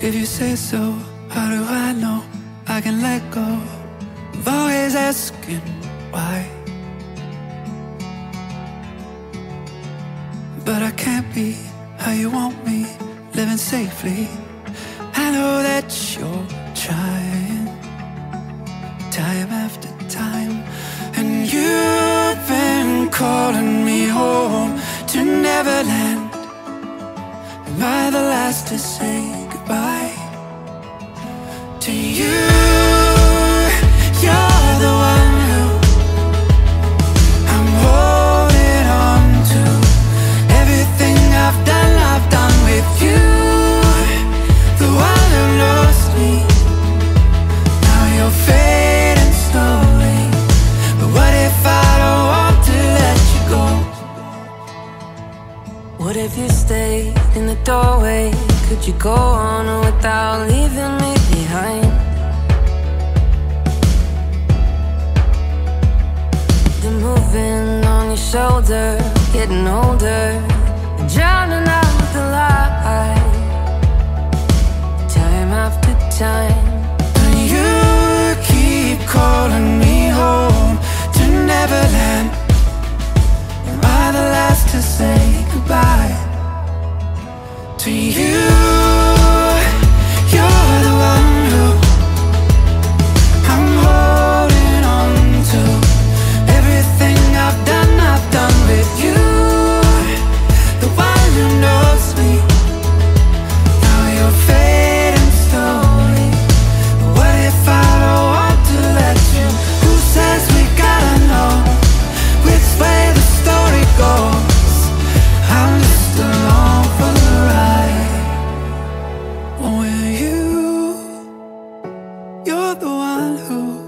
If you say so, how do I know I can let go of always asking why? But I can't be how you want me, living safely. I know that you're trying, time after time, and you've been calling me home to Neverland. Am I the to say goodbye to you? You're the one who I'm holding on to. Everything I've done, I've done with you. The one who lost me. Now you're fading slowly. But what if I don't want to let you go? What if you in the doorway? Could you go on without leaving me behind? The moving on your shoulder, getting older, drowning out the light. Time after time. And you keep calling me home to Neverland. Am I the last to say goodbye to you? You're the one who